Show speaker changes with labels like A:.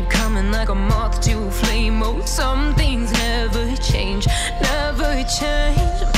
A: keep coming like a moth to a flame. Oh, some things never change, never change.